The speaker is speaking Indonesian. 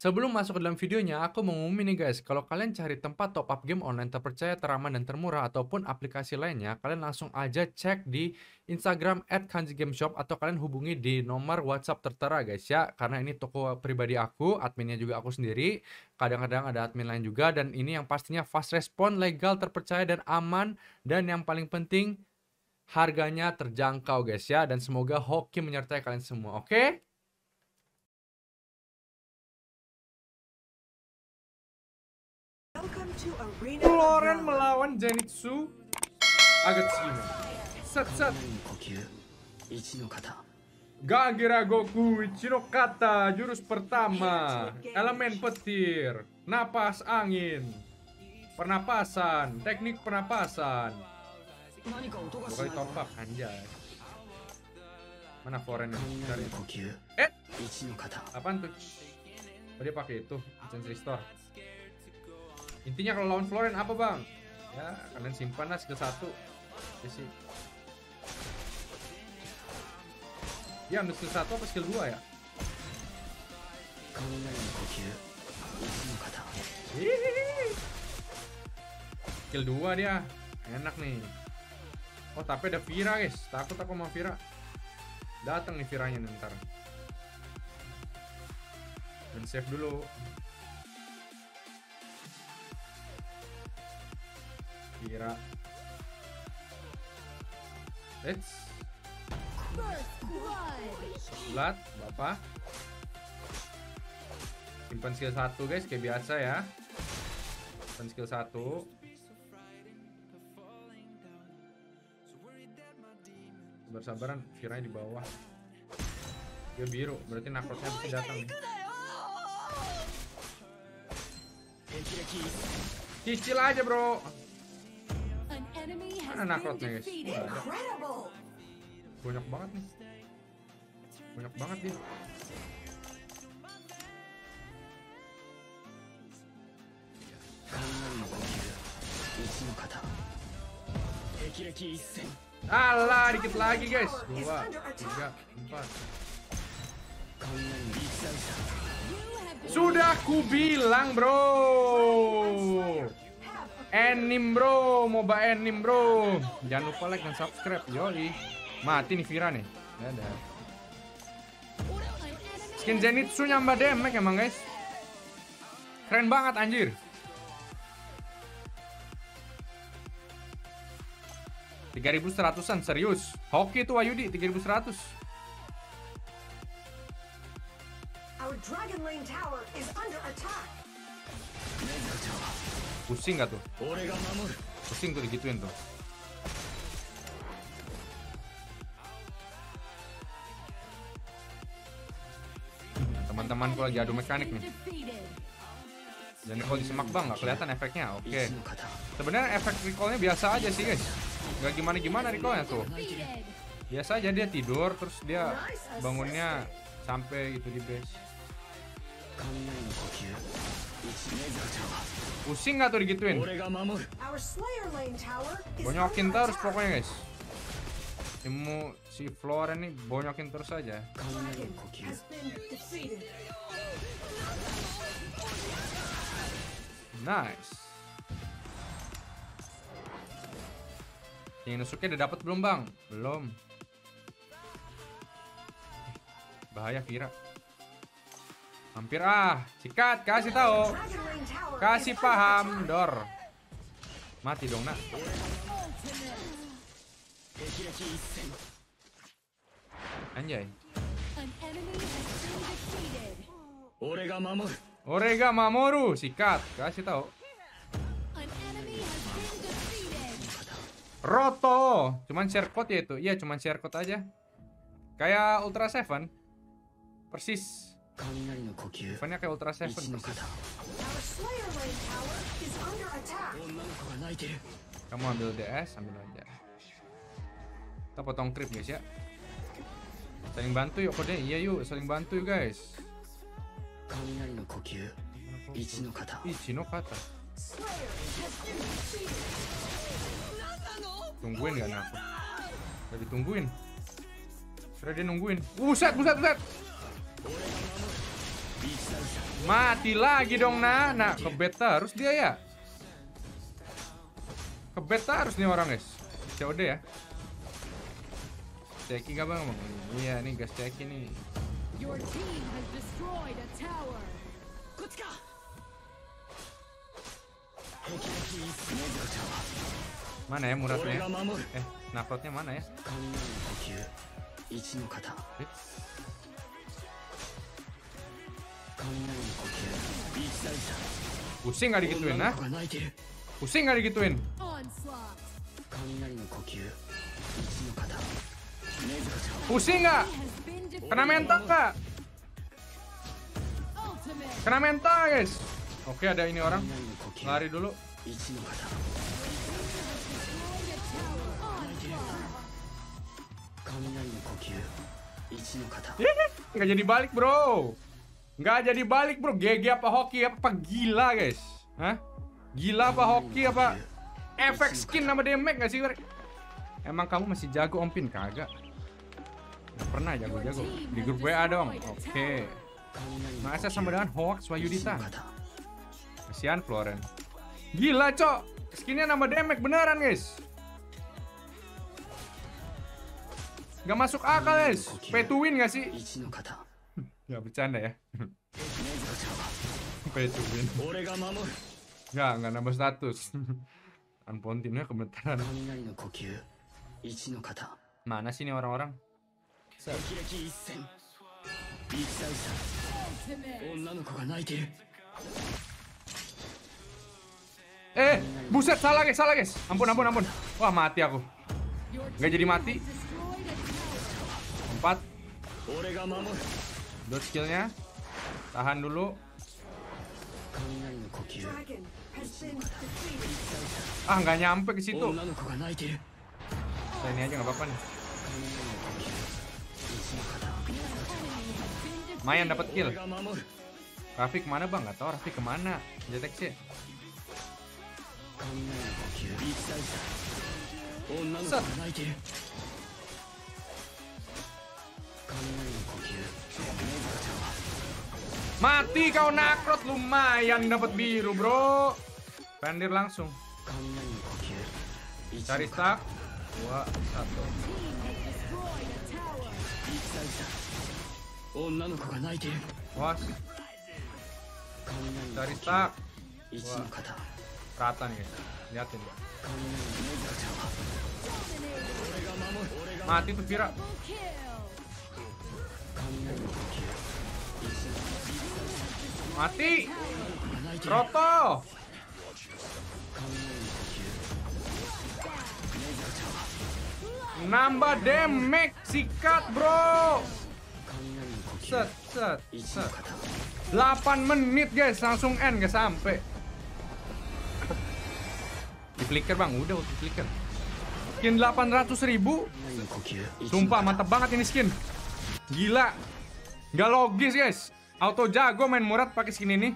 Sebelum masuk ke dalam videonya, aku mau ngumumin nih guys, kalau kalian cari tempat top up game online terpercaya, teraman, dan termurah, ataupun aplikasi lainnya, kalian langsung aja cek di Instagram at Kanji Game Shop, atau kalian hubungi di nomor WhatsApp tertera guys ya, karena ini toko pribadi aku, adminnya juga aku sendiri, kadang-kadang ada admin lain juga, dan ini yang pastinya fast respon, legal, terpercaya, dan aman, dan yang paling penting, harganya terjangkau guys ya, dan semoga hoki menyertai kalian semua, oke? Floren melawan Zenitsu Agatsuma. Set set. Gagira Goku Ichino Kata jurus pertama. Elemen petir napas angin pernapasan teknik pernapasan. Dua kali top up anjay. Mana foreign cari. Eh apaan tuh? Oh, dia pakai itu Sensory Store Intinya kalau lawan Floren apa bang? Ya kalian simpan lah skill satu. Ya sih. Ya ambil skill satu apa skill dua ya? Skill dua dia. Enak nih. Oh tapi ada Vira guys. Takut aku sama Vira. Datang nih Viranya nih. Dan save dulu. Kira. Let's. Blood Bapak. Simpan skill 1 guys Kayak biasa ya. Simpan skill 1 Sabar-sabaran Viranya di bawah. Dia biru Berarti nakrotnya pasti datang nih. Cicil aja bro Mana nakrotnya guys? Banyak banget nih. Banyak banget dia. Alah, dikit lagi guys. Dua, tiga, empat. Sudah ku bilang bro. Enim bro, moba enim bro. Jangan lupa like dan subscribe, yoi. Mati nih Vira nih. Dadah. Skin Zenitsu nyambah damage emang guys. Keren banget anjir. Tiga ribu seratusan serius. Hoki tuh Wayudi tiga ribu seratus. Pusing gak tuh? Pusing tuh digituin tuh. Teman-teman gue lagi adu mekanik nih. Dan kalau disemak bang nggak kelihatan efeknya. Oke. Okay. Sebenarnya efek recallnya biasa aja sih guys. Gak gimana gimana recallnya tuh. Biasa aja dia tidur terus dia bangunnya sampai itu di base. Pusing gak tuh digituin? Bonyokin terus pokoknya guys. Ilmu si Flora nih bonyokin terus aja. Nice. Yang nusuknya udah dapat belum bang? Belum. Bahaya Kira. Hampir ah. Sikat, kasih tahu. Kasih paham, Dor. Mati dong, Nak. Anjay. Orega Mamoru, sikat, kasih tahu. Roto, cuman share code ya itu. Iya, cuman share code aja. Kayak Ultra Seven. Persis. Fannya kayak Ultra Seven Kamu ambil DS, ambil aja. Kita potong creep guys ya. Saling bantu yuk kode. Iya yuk, saling bantu yuk guys. Ichi no kata. Tungguin gak aku? Udah ditungguin. Sudah dia nungguin. Buset, buset, buset. Mati lagi dong, nah. Nah, kebet terus dia ya. Kebet terus nih orang, guys. COD ya. Ceki gak bang? Iya, nih gas ceki nih. Your team has destroyed a tower. Let's go. Mana ya murahnya? Eh, nakrotnya mana ya? Pusing gak digituin, nah? Pusing gak digituin? Pusing gak? Kena mental gak? Kena mental, guys. Oke, ada ini orang. Lari dulu. Gak jadi balik, bro. Nggak jadi balik bro, GG apa hoki apa? Gila guys. Hah? Gila apa hoki apa? Efek skin nama damage gak sih? Emang kamu masih jago ompin Kagak. Gak pernah jago-jago. Di grup WA dong Oke. Okay. Masa sama dengan hoax Wayudita? Kasihan Floren Gila cok. Skinnya nama damage beneran guys. Gak masuk akal guys. Pay to win gak sih? Ya bercanda ya Pay to win nambah status Unpontinnya kebetulan. Mana sih ini orang-orang? Eh, buset salah guys, salah guys. Ampun, ampun, ampun. Wah, mati aku. Gak jadi mati. Empat. Dot skillnya Tahan dulu. Ah nggak nyampe ke situ. Nah, ini aja nggak apa-apa nih. Mayan dapat kill. Raffi ke mana bang? Gak tau Raffi ke mana. Jetek sih. Set. Mati kau nakrot lumayan dapat biru, Bro. Pendir langsung. Cari stack. Dua, satu. Was. Cari stack. Wah. Rata nih, ya. liatin ya. Mati tuh Mati. Roto. Nambah damage sikat, bro. Set, set, set. 8 menit, guys. Langsung end gak sampai. Di flicker, Bang. Udah waktu flicker. Skin 800 ribu Sumpah, mantap banget ini skin. Gila. Gak logis guys. Auto jago main murad pakai skin ini.